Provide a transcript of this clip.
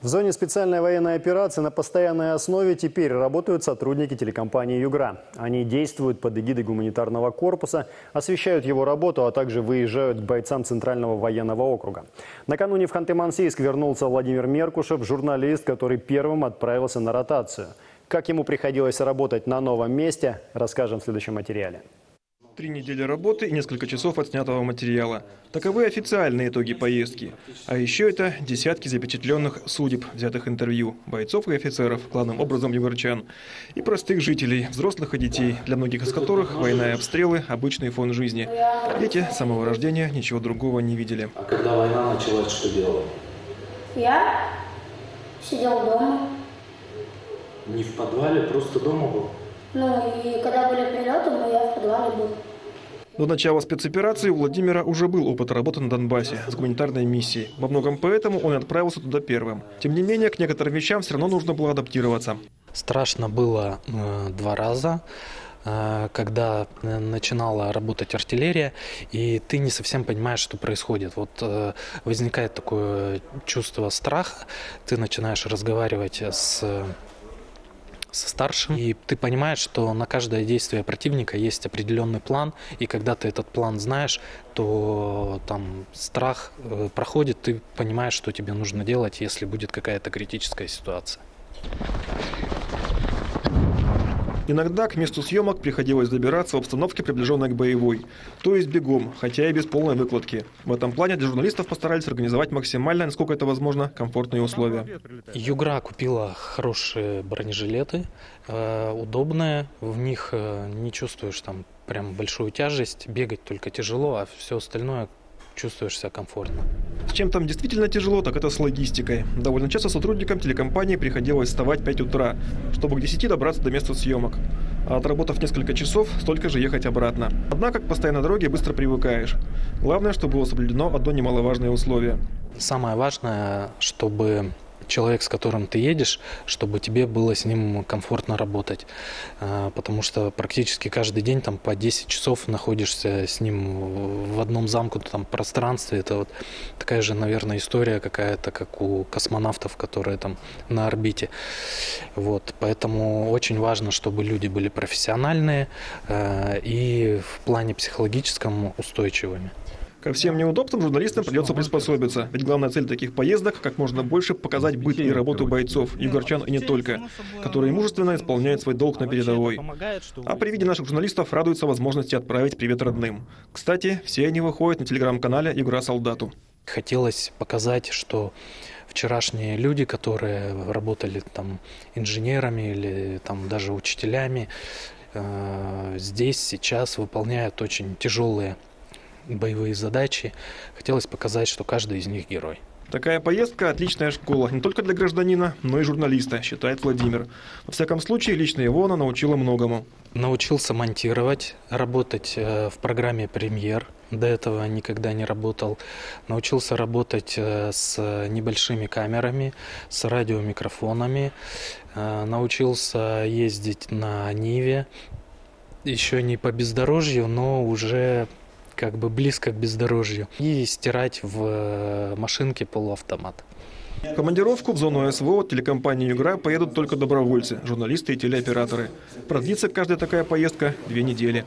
В зоне специальной военной операции на постоянной основе теперь работают сотрудники телекомпании «Югра». Они действуют под эгидой гуманитарного корпуса, освещают его работу, а также выезжают к бойцам Центрального военного округа. Накануне в Ханты-Мансийск вернулся Владимир Меркушев, журналист, который первым отправился на ротацию. Как ему приходилось работать на новом месте, расскажем в следующем материале. Три недели работы и несколько часов отснятого материала. Таковы официальные итоги поездки. А еще это десятки запечатленных судеб, взятых интервью, бойцов и офицеров, главным образом югорчан, и простых жителей, взрослых и детей, для многих из которых война и обстрелы – обычный фон жизни. Дети с самого рождения ничего другого не видели. А когда война началась, что делал? Я сидел дома. Не в подвале, просто дома был? Ну и когда были прилеты, ну, я в подвале был. До начала спецоперации у Владимира уже был опыт работы на Донбассе с гуманитарной миссией. Во многом поэтому он и отправился туда первым. Тем не менее, к некоторым вещам все равно нужно было адаптироваться. Страшно было э, два раза э, когда э, начинала работать артиллерия, и ты не совсем понимаешь, что происходит. Вот э, возникает такое чувство страха, ты начинаешь разговаривать с со старшим, и ты понимаешь, что на каждое действие противника есть определенный план, и когда ты этот план знаешь, то там страх э, проходит, ты понимаешь, что тебе нужно делать, если будет какая-то критическая ситуация. Иногда к месту съемок приходилось добираться в обстановке, приближенной к боевой, то есть бегом, хотя и без полной выкладки. В этом плане для журналистов постарались организовать максимально, насколько это возможно, комфортные условия. Югра купила хорошие бронежилеты, э, удобные, в них э, не чувствуешь там прям большую тяжесть, бегать только тяжело, а все остальное чувствуешь себя комфортно. С чем там действительно тяжело, так это с логистикой. Довольно часто сотрудникам телекомпании приходилось вставать в 5 утра, чтобы к 10 добраться до места съемок. А отработав несколько часов, столько же ехать обратно. Однако к постоянной дороге быстро привыкаешь. Главное, чтобы было соблюдено одно немаловажное условие. Самое важное, чтобы человек, с которым ты едешь, чтобы тебе было с ним комфортно работать. А, потому что практически каждый день там по 10 часов находишься с ним в одном замкнутом пространстве. Это вот такая же, наверное, история какая-то, как у космонавтов, которые там на орбите. Вот, поэтому очень важно, чтобы люди были профессиональные а, и в плане психологическом устойчивыми. Ко всем неудобствам журналистам придется приспособиться, ведь главная цель таких поездок – как можно больше показать быт и работу бойцов, югорчан и не только, которые мужественно исполняют свой долг на передовой. А при виде наших журналистов радуются возможности отправить привет родным. Кстати, все они выходят на телеграм-канале «Югра солдату». Хотелось показать, что вчерашние люди, которые работали там инженерами или там даже учителями, э, здесь сейчас выполняют очень тяжелые боевые задачи. Хотелось показать, что каждый из них герой. Такая поездка – отличная школа не только для гражданина, но и журналиста, считает Владимир. Во всяком случае, лично его она научила многому. Научился монтировать, работать э, в программе «Премьер». До этого никогда не работал. Научился работать э, с небольшими камерами, с радиомикрофонами. Э, научился ездить на Ниве. Еще не по бездорожью, но уже как бы близко к бездорожью, и стирать в э, машинке полуавтомат. В командировку в зону СВО телекомпании «Югра» поедут только добровольцы, журналисты и телеоператоры. Продлится каждая такая поездка две недели.